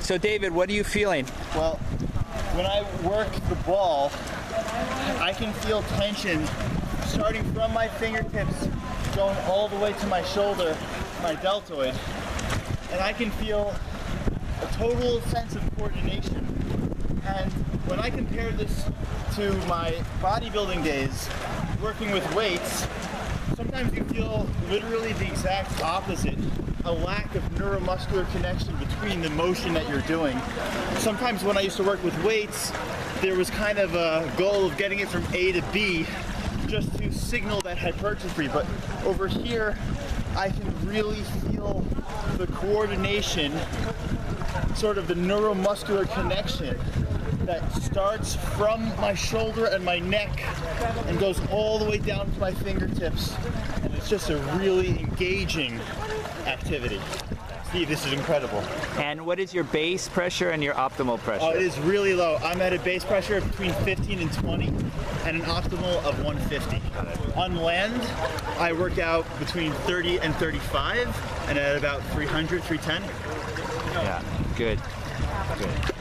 So David, what are you feeling? Well, when I work the ball, I can feel tension starting from my fingertips, going all the way to my shoulder, my deltoid, and I can feel a total sense of coordination. And when I compare this to my bodybuilding days, working with weights, sometimes you feel literally the exact opposite a lack of neuromuscular connection between the motion that you're doing. Sometimes when I used to work with weights, there was kind of a goal of getting it from A to B just to signal that hypertrophy. But over here, I can really feel the coordination, sort of the neuromuscular connection that starts from my shoulder and my neck and goes all the way down to my fingertips. And it's just a really engaging activity. Steve, this is incredible. And what is your base pressure and your optimal pressure? Oh, it is really low. I'm at a base pressure of between 15 and 20 and an optimal of 150. On land, I work out between 30 and 35 and at about 300, 310. Yeah, good, good.